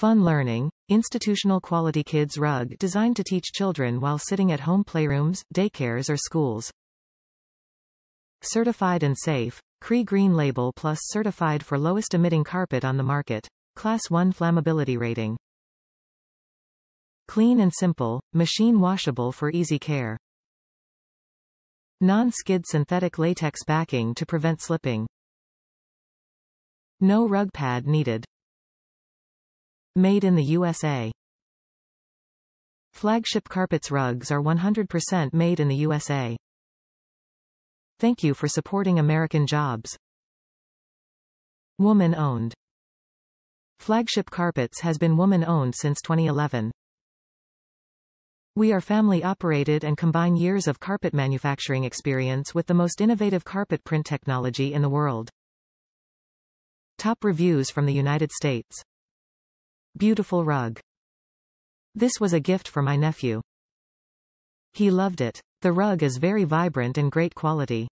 Fun learning, institutional quality kids rug designed to teach children while sitting at home playrooms, daycares or schools. Certified and safe, CRI Green Label Plus certified for lowest emitting carpet on the market. Class 1 flammability rating. Clean and simple, machine washable for easy care. Non-skid synthetic latex backing to prevent slipping. No rug pad needed. Made in the USA. Flagship Carpets rugs are 100% made in the USA. Thank you for supporting American jobs. Woman-owned. Flagship Carpets has been woman-owned since 2011. We are family-operated and combine years of carpet manufacturing experience with the most innovative carpet print technology in the world. Top reviews from the United States. Beautiful rug. This was a gift for my nephew. He loved it. The rug is very vibrant and great quality.